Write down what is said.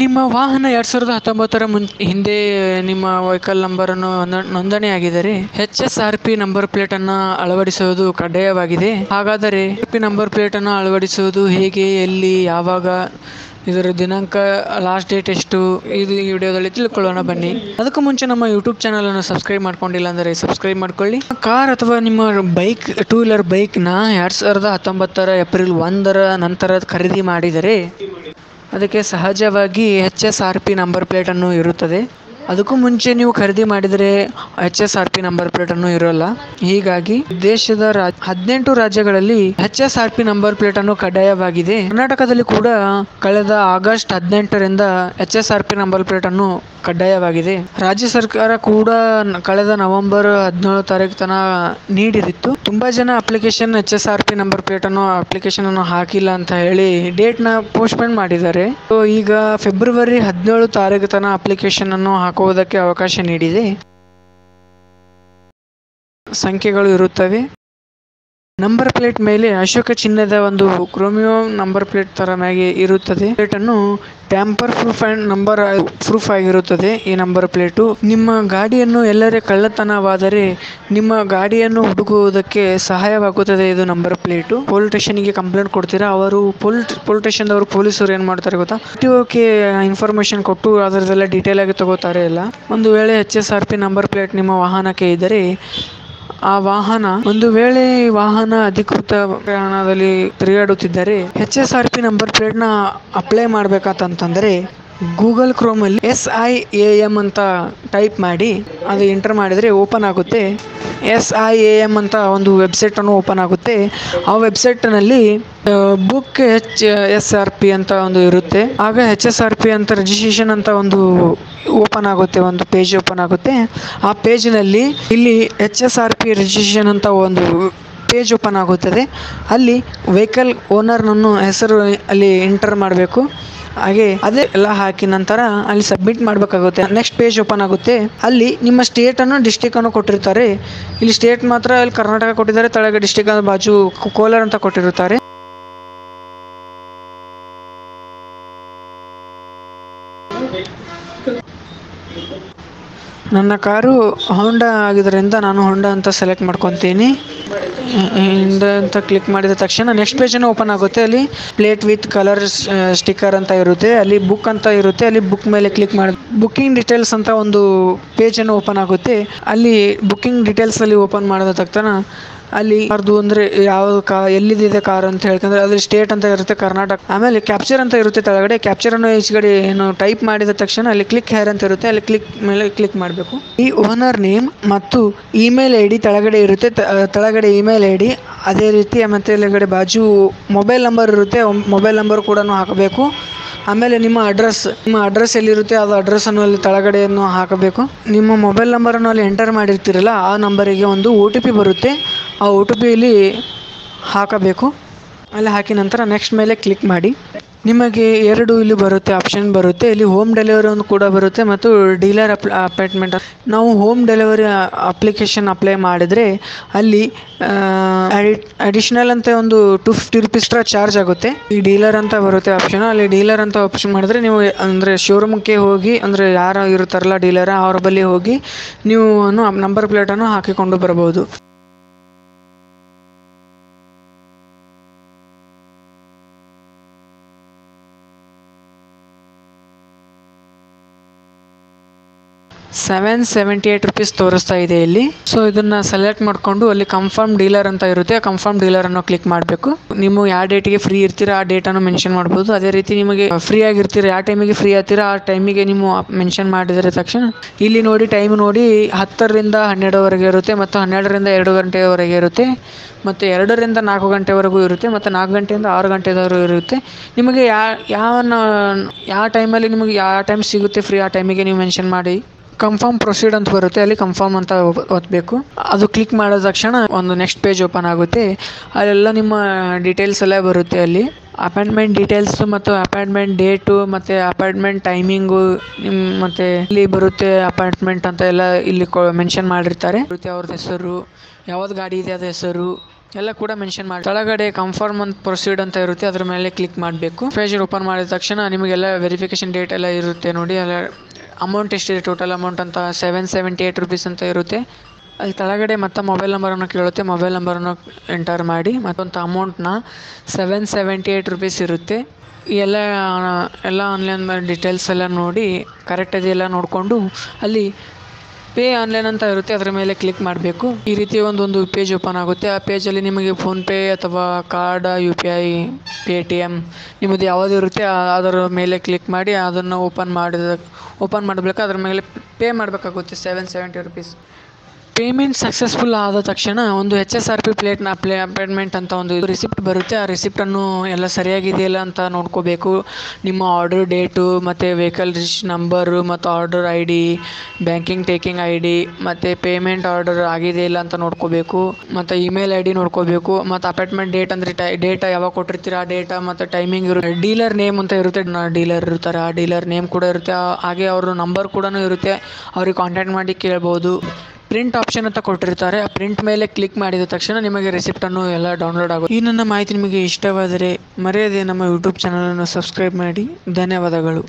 ನಿಮ್ಮ ವಾಹನ ಎರಡು ಸಾವಿರದ ಹತ್ತೊಂಬತ್ತರ ಮುನ್, ಹಿಂದೆ ನಿಮ್ಮ ವೆಹಿಕಲ್ ನಂಬರನ್ನು ನೋಂದಣಿ ನೋಂದಣಿಯಾಗಿದ್ದರೆ H S R P number plate ಅನ್ನು ಅಳವಡಿಸುವುದು ಕಡ್ಡಾಯವಾಗಿದೆ. ಹಾಗಾದರೆ ಪಿ ನಂಬರ್ ಪ್ಲೇಟ್ ಅನ್ನು ಅಳವಡಿಸುವುದು ಹೇಗೆ, ಎಲ್ಲಿ, ಯಾವಾಗ, ಇದರ ದಿನಾಂಕ ಲಾಸ್ಟ್ ಡೇಟ್ ಎಷ್ಟು, ಇದು ಈ ವಿಡಿಯೋದಲ್ಲಿ ತಿಳ್ಕೊಳ್ಳೋಣ ಬನ್ನಿ. ಅದಕ್ಕೂ ಮುಂಚೆ ನಮ್ಮ ಯೂಟ್ಯೂಬ್ ಚಾನಲ್ ಅನ್ನು ಸಬ್ಸ್ಕ್ರೈಬ್ ಮಾಡ್ಕೊಂಡಿಲ್ಲ ಅಂದರೆ ಸಬ್ಸ್ಕ್ರೈಬ್ ಮಾಡ್ಕೊಳ್ಳಿ. ಕಾರ್ ಅಥವಾ ನಿಮ್ಮ ಬೈಕ್ ಟೂ ವೀಲರ್ ಬೈಕ್ನ ಎರಡು ಸಾವಿರದ ಹತ್ತೊಂಬತ್ತರ ಏಪ್ರಿಲ್ ಒಂದರ ನಂತರ ಖರೀದಿ ಮಾಡಿದರೆ ಅದಕ್ಕೆ ಸಹಜವಾಗಿ H S R P number ಪ್ಲೇಟನ್ನು ಇರುತ್ತದೆ. ಅದಕ್ಕೂ ಮುಂಚೆ ನೀವು ಖರೀದಿ ಮಾಡಿದರೆ H S R P number ಪ್ಲೇಟನ್ನು ಇರೋಲ್ಲ. ಹೀಗಾಗಿ ದೇಶದ ರಾಜ್ ಹದಿನೆಂಟು ರಾಜ್ಯಗಳಲ್ಲಿ H S R P number ಪ್ಲೇಟನ್ನು ಕಡ್ಡಾಯವಾಗಿದೆ. ಕರ್ನಾಟಕದಲ್ಲಿ ಕೂಡ ಕಳೆದ ಆಗಸ್ಟ್ ಹದಿನೆಂಟರಿಂದ H S R P number ಪ್ಲೇಟನ್ನು ಕಡ್ಡಾಯವಾಗಿದೆ. ರಾಜ್ಯ ಸರ್ಕಾರ ಕೂಡ ಕಳೆದ ನವೆಂಬರ್ ಹದಿನೇಳು ತಾರೀಕು ತನ ನೀಡಿದಿತ್ತು. ತುಂಬಾ ಜನ application H S R P number plate ಅನ್ನು ಅಪ್ಲಿಕೇಶನ್ ಅನ್ನು ಹಾಕಿಲ್ಲ ಅಂತ ಹೇಳಿ ಡೇಟ್ನ ಪೋಸ್ಟ್ಪೋನ್ ಮಾಡಿದ್ದಾರೆ. ಈಗ ಫೆಬ್ರವರಿ ಹದಿನೇಳು ತಾರೀಕು ತನ ಅಪ್ಲಿಕೇಶನ್ ಅನ್ನು ಹಾಕುವುದಕ್ಕೆ ಅವಕಾಶ ನೀಡಿದೆ. ಸಂಖ್ಯೆಗಳು ಇರುತ್ತವೆ. ನಂಬರ್ ಪ್ಲೇಟ್ ಮೇಲೆ ಅಶೋಕ ಚಿನ್ನದ ಒಂದು ಕ್ರೋಮಿಯೋ ನಂಬರ್ ಪ್ಲೇಟ್ ತರ ಮ್ಯಾಗೆ ಇರುತ್ತದೆ. ಪ್ಲೇಟ್ ಅನ್ನು tamper proof and number proof ಆಗಿರುತ್ತದೆ ಈ ನಂಬರ್ ಪ್ಲೇಟು ನಿಮ್ಮ ಗಾಡಿಯನ್ನು ಎಲ್ಲರೇ ಕಳ್ಳತನವಾದರೆ ನಿಮ್ಮ ಗಾಡಿಯನ್ನು ಹುಡುಕುವುದಕ್ಕೆ ಸಹಾಯವಾಗುತ್ತದೆ ಇದು ನಂಬರ್ ಪ್ಲೇಟು ಪೊಲೀಸ್ ಸ್ಟೇಷನ್ಗೆ ಕಂಪ್ಲೇಂಟ್ ಕೊಡ್ತೀರಾ? ಅವರು ಪೊಲೀಸ್ ಪೊಲೀಸ್ ಸ್ಟೇಷನ್ದವರು ಪೊಲೀಸರು ಏನು ಮಾಡ್ತಾರೆ ಗೊತ್ತಾ? ಟಿ ಇನ್ಫಾರ್ಮೇಶನ್ ಕೊಟ್ಟು ಅದರದೆಲ್ಲ ಡೀಟೇಲ್ ಆಗಿ ತಗೋತಾರೆ ಎಲ್ಲ ಒಂದು ವೇಳೆ H S R P number plate ನಿಮ್ಮ ವಾಹನಕ್ಕೆ ಇದ್ದರೆ ಆ ವಾಹನ ಒಂದು ವೇಳೆ ವಾಹನ ಅಧಿಕೃತ ಪ್ರಯಾಣದಲ್ಲಿ ತಿರುಗಾಡುತ್ತಿದ್ದರೆ H S R P number ಪ್ಲೇಟ್ನ apply ಮಾಡ್ಬೇಕಂತಂದ್ರೆ ಗೂಗಲ್ ಕ್ರೋಮ್ ಅಲ್ಲಿ ಎಸ್ ಐ ಎ ಎಂ ಅಂತ ಟೈಪ್ ಮಾಡಿ ಅದು ಎಂಟರ್ ಮಾಡಿದ್ರೆ ಓಪನ್ ಆಗುತ್ತೆ. ಎಸ್ ಐ ಎ ಎಂ ಅಂತ ಒಂದು ವೆಬ್ಸೈಟನ್ನು ಓಪನ್ ಆಗುತ್ತೆ. ಆ ವೆಬ್ಸೈಟ್ನಲ್ಲಿ book H S R P ಅಂತ ಒಂದು ಇರುತ್ತೆ. ಆಗ ಎಚ್ ಎಸ್ ಆರ್ ಪಿ ಅಂತ ರಿಜಿಸ್ಟ್ರೇಷನ್ ಅಂತ ಒಂದು ಓಪನ್ ಆಗುತ್ತೆ, ಒಂದು ಪೇಜ್ ಓಪನ್ ಆಗುತ್ತೆ. ಆ ಪೇಜ್ನಲ್ಲಿ ಇಲ್ಲಿ H S R P registration ಅಂತ ಒಂದು ಪೇಜ್ ಓಪನ್ ಆಗುತ್ತದೆ. ಅಲ್ಲಿ ವೆಹಿಕಲ್ ಓನರ್ನನ್ನು ಹೆಸರು ಅಲ್ಲಿ ಎಂಟರ್ ಮಾಡಬೇಕು. ಹಾಗೆ ಅದೇ ಎಲ್ಲ ಹಾಕಿ ನಂತರ ಅಲ್ಲಿ ಸಬ್ಮಿಟ್ ಮಾಡಬೇಕಾಗುತ್ತೆ. ನೆಕ್ಸ್ಟ್ ಪೇಜ್ ಓಪನ್ ಆಗುತ್ತೆ. ಅಲ್ಲಿ ನಿಮ್ಮ ಸ್ಟೇಟ್ ಅನ್ನು ಡಿಸ್ಟಿಕ್ ಅನ್ನು ಕೊಟ್ಟಿರ್ತಾರೆ. ಇಲ್ಲಿ ಸ್ಟೇಟ್ ಮಾತ್ರ ಅಲ್ಲಿ ಕರ್ನಾಟಕ ಕೊಟ್ಟಿದ್ದಾರೆ, ತಳಗ ಡಿಸ್ಟಿಕ್ ಬಾಜು ಕೋಲಾರ ಅಂತ ಕೊಟ್ಟಿರುತ್ತಾರೆ. ನನ್ನ ಕಾರು ಹೋಂಡಾ ಆಗಿದ್ದರಿಂದ ನಾನು ಹೋಂಡಾ ಅಂತ ಸೆಲೆಕ್ಟ್ ಮಾಡ್ಕೊತೀನಿ. ಹಿಂದೆ ಅಂತ ಕ್ಲಿಕ್ ಮಾಡಿದ ತಕ್ಷಣ ನೆಕ್ಸ್ಟ್ ಪೇಜನ್ನು ಓಪನ್ ಆಗುತ್ತೆ. ಅಲ್ಲಿ ಪ್ಲೇಟ್ ವಿತ್ ಕಲರ್ ಸ್ಟಿಕ್ಕರ್ ಅಂತ ಇರುತ್ತೆ. ಅಲ್ಲಿ ಬುಕ್ ಅಂತ ಇರುತ್ತೆ. ಅಲ್ಲಿ ಬುಕ್ ಮೇಲೆ ಕ್ಲಿಕ್ ಮಾಡಿ ಬುಕ್ಕಿಂಗ್ ಡೀಟೇಲ್ಸ್ ಅಂತ ಒಂದು ಪೇಜನ್ನು ಓಪನ್ ಆಗುತ್ತೆ. ಅಲ್ಲಿ ಬುಕ್ಕಿಂಗ್ ಡೀಟೇಲ್ಸಲ್ಲಿ ಓಪನ್ ಮಾಡಿದ ತಕ್ಷಣ ಅಲ್ಲಿ ಅದು ಅಂದ್ರೆ ಯಾವ ಕಾ ಎಲ್ಲಿದೆ ಕಾರ್ ಅಂತ ಹೇಳ್ಕಂದ್ರೆ ಅದ್ರ ಸ್ಟೇಟ್ ಅಂತ ಇರುತ್ತೆ ಕರ್ನಾಟಕ. ಆಮೇಲೆ ಕ್ಯಾಪ್ಚರ್ ಅಂತ ಇರುತ್ತೆ ಕೆಳಗಡೆ ಕ್ಯಾಪ್ಚರ್ ಅನ್ನು ಈಚೆಗಡೆ ಏನು ಟೈಪ್ ಮಾಡಿದ ತಕ್ಷಣ ಅಲ್ಲಿ ಕ್ಲಿಕ್ ಹೇರ್ ಅಂತ ಇರುತ್ತೆ. ಅಲ್ಲಿ ಕ್ಲಿಕ್ ಮೇಲೆ ಕ್ಲಿಕ್ ಮಾಡಬೇಕು. ಈ ಓನರ್ ನೇಮ್ ಮತ್ತು ಇಮೇಲ್ ಐ ಡಿ ಕೆಳಗಡೆ ಇರುತ್ತೆ. ತ- ಕೆಳಗಡೆ ಇಮೇಲ್ ಐ ಡಿ ಅದೇ ರೀತಿ ಮತ್ತೆ ಕೆಳಗಡೆ ಬಾಜು ಮೊಬೈಲ್ ನಂಬರ್ ಇರುತ್ತೆ. ಮೊಬೈಲ್ ನಂಬರ್ ಕೂಡ ಹಾಕಬೇಕು. ಆಮೇಲೆ ನಿಮ್ಮ ಅಡ್ರೆಸ್ ನಿಮ್ಮ ಅಡ್ರೆಸ್ ಎಲ್ಲಿರುತ್ತೆ, ಅದು ಅಡ್ರೆಸ್ ಅನ್ನು ಅಲ್ಲಿ ತಳಗಡೆಯನ್ನು ಹಾಕಬೇಕು. ನಿಮ್ಮ ಮೊಬೈಲ್ ನಂಬರನ್ನು ಅಲ್ಲಿ ಎಂಟರ್ ಮಾಡಿರ್ತೀರಲ್ಲ, ಆ ನಂಬರಿಗೆ ಒಂದು ಓ ಟಿ ಪಿ ಬರುತ್ತೆ. ಆ ಒ ಟಿ ಪಿಯಲ್ಲಿ ಹಾಕಬೇಕು. ಅಲ್ಲಿ ಹಾಕಿ ನಂತರ ನೆಕ್ಸ್ಟ್ ಮೇಲೆ ಕ್ಲಿಕ್ ಮಾಡಿ. ನಿಮಗೆ ಎರಡು ಇಲ್ಲಿ ಬರುತ್ತೆ ಆಪ್ಷನ್ ಬರುತ್ತೆ. ಇಲ್ಲಿ ಹೋಮ್ ಡೆಲಿವರಿ ಒಂದು ಕೂಡ ಬರುತ್ತೆ ಮತ್ತು ಡೀಲರ್ ಅಪ್ ಅಪಾಯಿಂಟ್ಮೆಂಟ್ ನಾವು ಹೋಮ್ ಡೆಲಿವರಿ ಅಪ್ಲಿಕೇಶನ್ ಅಪ್ಲೈ ಮಾಡಿದರೆ ಅಲ್ಲಿ ಅಡಿಷ್ನಲ್ ಅಂತ ಒಂದು ಟು ಫಿಫ್ಟಿ ರುಪೀಸ್ ಚಾರ್ಜ್ ಆಗುತ್ತೆ. ಈ ಡೀಲರ್ ಅಂತ ಬರುತ್ತೆ ಆಪ್ಷನ್ ಅಲ್ಲಿ ಡೀಲರ್ ಅಂತ ಆಪ್ಷನ್ ಮಾಡಿದ್ರೆ ನೀವು, ಅಂದರೆ ಶೋರೂಮ್ಗೆ ಹೋಗಿ, ಅಂದರೆ ಯಾರು ಇರ್ತಾರಲ್ಲ ಡೀಲರ್ ಅವ್ರ ಬಳಿ ಹೋಗಿ ನೀವು ನಂಬರ್ ಪ್ಲೇಟನ್ನು ಹಾಕಿಕೊಂಡು ಬರಬಹುದು. ಸೆವೆನ್ ಸೆವೆಂಟಿ ಏಟ್ ರುಪೀಸ್ ತೋರಿಸ್ತಾ ಇದೆ ಇಲ್ಲಿ. ಸೊ ಇದನ್ನ ಸೆಲೆಕ್ಟ್ ಮಾಡಿಕೊಂಡು ಅಲ್ಲಿ ಕನ್ಫರ್ಮ್ ಡೀಲರ್ ಅಂತ ಇರುತ್ತೆ. ಆ ಕನ್ಫರ್ಮ್ ಡೀಲರ್ ಅನ್ನು ಕ್ಲಿಕ್ ಮಾಡಬೇಕು. ನೀವು ಯಾವ ಡೇಟ್ಗೆ ಫ್ರೀ ಇರ್ತೀರಾ ಆ ಡೇಟನ್ನು ಮೆನ್ಷನ್ ಮಾಡ್ಬೋದು. ಅದೇ ರೀತಿ ನಿಮಗೆ ಫ್ರೀ ಆಗಿರ್ತೀರಾ, ಯಾವ ಟೈಮಿಗೆ ಫ್ರೀ ಆಗ್ತೀರಾ, ಆ ಟೈಮಿಗೆ ನೀವು ಮೆನ್ಷನ್ ಮಾಡಿದರೆ ತಕ್ಷಣ ಇಲ್ಲಿ ನೋಡಿ ಟೈಮ್ ನೋಡಿ ಹತ್ತರಿಂದ ಹನ್ನೆರಡುವರೆಗೆ ಇರುತ್ತೆ ಮತ್ತು ಹನ್ನೆರಡರಿಂದ ಎರಡು ಗಂಟೆವರೆಗೆ ಇರುತ್ತೆ ಮತ್ತು ಎರಡರಿಂದ ನಾಲ್ಕು ಗಂಟೆವರೆಗೂ ಇರುತ್ತೆ ಮತ್ತು ನಾಲ್ಕು ಗಂಟೆಯಿಂದ ಆರು ಗಂಟೆವರೆಗೂ ಇರುತ್ತೆ. ನಿಮಗೆ ಯಾವ ಯಾವ ಯಾವ ಟೈಮಲ್ಲಿ ನಿಮಗೆ, ಯಾವ ಟೈಮ್ ಸಿಗುತ್ತೆ ಫ್ರೀ ಆ ಟೈಮಿಗೆ ನೀವು ಮೆನ್ಷನ್ ಮಾಡಿ. ಕನ್ಫರ್ಮ್ ಪ್ರೊಸೀಡ್ ಅಂತ ಬರುತ್ತೆ, ಅಲ್ಲಿ ಕನ್ಫರ್ಮ್ ಅಂತ ಓದಬೇಕು. ಅದು ಕ್ಲಿಕ್ ಮಾಡಿದ ತಕ್ಷಣ ಒಂದು ನೆಕ್ಸ್ಟ್ ಪೇಜ್ ಓಪನ್ ಆಗುತ್ತೆ. ಅಲ್ಲೆಲ್ಲ ನಿಮ್ಮ ಡೀಟೇಲ್ಸ್ ಎಲ್ಲ ಬರುತ್ತೆ ಅಲ್ಲಿ. ಅಪಾಯಿಂಟ್ಮೆಂಟ್ ಡೀಟೇಲ್ಸ್ ಮತ್ತು ಅಪಾಯಿಂಟ್ಮೆಂಟ್ ಡೇಟು ಮತ್ತು ಅಪಾಯಿಂಟ್ಮೆಂಟ್ ಟೈಮಿಂಗು ನಿಮ್ಮ ಮತ್ತು ಇಲ್ಲಿ ಬರುತ್ತೆ ಅಪಾಯಿಂಟ್ಮೆಂಟ್ ಅಂತ ಎಲ್ಲ ಇಲ್ಲಿ ಮೆನ್ಷನ್ ಮಾಡಿರ್ತಾರೆ. ಬರುತ್ತೆ ಅವ್ರದ್ದು ಹೆಸರು, ಯಾವ್ದು ಗಾಡಿ ಇದೆ ಅದ ಹೆಸರು, ಎಲ್ಲ ಕೂಡ ಮೆನ್ಷನ್ ಮಾಡಿ. ಕೆಳಗಡೆ ಕನ್ಫರ್ಮ್ ಅಂತ ಪ್ರೊಸೀಡ್ ಅಂತ ಇರುತ್ತೆ, ಅದ್ರ ಮೇಲೆ ಕ್ಲಿಕ್ ಮಾಡಬೇಕು. ಪೇಜ್ ಓಪನ್ ಮಾಡಿದ ತಕ್ಷಣ ನಿಮಗೆಲ್ಲ ವೆರಿಫಿಕೇಶನ್ ಡೇಟ್ ಎಲ್ಲ ಇರುತ್ತೆ ನೋಡಿ ಅಲ್ಲ ಅಮೌಂಟ್ ಎಷ್ಟಿದೆ? ಟೋಟಲ್ ಅಮೌಂಟ್ ಅಂತ ಸೆವೆನ್ ಸೆವೆಂಟಿ ಏಯ್ಟ್ ರುಪೀಸ್ ಅಂತ ಇರುತ್ತೆ. ಅಲ್ಲಿ ಕೆಳಗಡೆ ಮತ್ತೆ ಮೊಬೈಲ್ ನಂಬರನ್ನು ಕೇಳುತ್ತೆ. ಮೊಬೈಲ್ ನಂಬರನ್ನು ಎಂಟರ್ ಮಾಡಿ ಮತ್ತೊಂದು ಅಮೌಂಟ್ನ ಸೆವೆನ್ ಸೆವೆಂಟಿ ಏಯ್ಟ್ ರುಪೀಸ್ ಇರುತ್ತೆ. ಎಲ್ಲ ಎಲ್ಲ ಆನ್ಲೈನ್ ಡೀಟೇಲ್ಸ್ ಎಲ್ಲ ನೋಡಿ ಕರೆಕ್ಟ್ ಇದೆಯಲ್ಲ ನೋಡಿಕೊಂಡು ಅಲ್ಲಿ ಪೇ ಆನ್ಲೈನ್ ಅಂತ ಇರುತ್ತೆ, ಅದರ ಮೇಲೆ ಕ್ಲಿಕ್ ಮಾಡಬೇಕು. ಈ ರೀತಿ ಒಂದೊಂದು ಪೇಜ್ ಓಪನ್ ಆಗುತ್ತೆ. ಆ ಪೇಜಲ್ಲಿ ನಿಮಗೆ ಫೋನ್ಪೇ ಅಥವಾ card U P I Paytm ನಿಮ್ಮದು ಯಾವುದು ಇರುತ್ತೆ ಅದರ ಮೇಲೆ ಕ್ಲಿಕ್ ಮಾಡಿ ಅದನ್ನು ಓಪನ್ ಮಾಡಿದ ಓಪನ್ ಮಾಡಬೇಕು ಅದರ ಮೇಲೆ ಪೇ ಮಾಡಬೇಕಾಗುತ್ತೆ seven seventy rupees payment successful ಆದ ತಕ್ಷಣ ಒಂದು ಎಚ್ ಎಸ್ ಆರ್ ಪಿ ಪ್ಲೇಟ್ನ ಪ್ಲೇ ಅಪಾಯಿಂಟ್ಮೆಂಟ್ ಅಂತ ಒಂದು ರಿಸಿಪ್ಟ್ ಬರುತ್ತೆ. ಆ ರಿಸಿಪ್ಟನ್ನು ಎಲ್ಲ ಸರಿಯಾಗಿದೆಯಲ್ಲ ಅಂತ ನೋಡ್ಕೋಬೇಕು. ನಿಮ್ಮ ಆರ್ಡರ್ ಡೇಟು ಮತ್ತು ವೆಹಿಕಲ್ ರಿಜಿಸ್ಟ್ರ್ ನಂಬರು ಮತ್ತು order I D banking taking I D ಮತ್ತು ಪೇಮೆಂಟ್ ಆರ್ಡರ್ ಆಗಿದೆ ಇಲ್ಲ ಅಂತ ನೋಡ್ಕೋಬೇಕು. ಮತ್ತು ಇಮೇಲ್ ಐ ಡಿ ನೋಡ್ಕೋಬೇಕು. ಮತ್ತು ಅಪಾಯಿಂಟ್ಮೆಂಟ್ ಡೇಟ್ ಅಂದರೆ ಟೈ ಡೇಟ ಯಾವಾಗ ಕೊಟ್ಟಿರ್ತೀರ, ಆ ಡೇಟ ಮತ್ತು ಟೈಮಿಂಗ್ ಇರುತ್ತೆ ಡೀಲರ್ ನೇಮ್ ಅಂತ ಇರುತ್ತೆ. ಡೀಲರ್ ಇರ್ತಾರೆ. ಆ ಡೀಲರ್ ನೇಮ್ ಕೂಡ ಇರುತ್ತೆ. ಹಾಗೆ ಅವ್ರ ನಂಬರ್ ಕೂಡ ಇರುತ್ತೆ. ಅವ್ರಿಗೆ ಕಾಂಟ್ಯಾಕ್ಟ್ ಮಾಡಿ ಕೇಳ್ಬೋದು. ಪ್ರಿಂಟ್ ಆಪ್ಷನ್ ಅಂತ ಕೊಟ್ಟಿರ್ತಾರೆ. ಆ ಪ್ರಿಂಟ್ ಮೇಲೆ ಕ್ಲಿಕ್ ಮಾಡಿದ ತಕ್ಷಣ ನಿಮಗೆ ರಿಸಿಪ್ಟನ್ನು ಎಲ್ಲ ಡೌನ್ಲೋಡ್ ಆಗುತ್ತೆ. ಈ ನನ್ನ ಮಾಹಿತಿ ನಿಮಗೆ ಇಷ್ಟವಾದರೆ ಮರೆಯದೆ ನಮ್ಮ ಯೂಟ್ಯೂಬ್ ಚಾನಲನ್ನು ಸಬ್ಸ್ಕ್ರೈಬ್ ಮಾಡಿ. ಧನ್ಯವಾದಗಳು.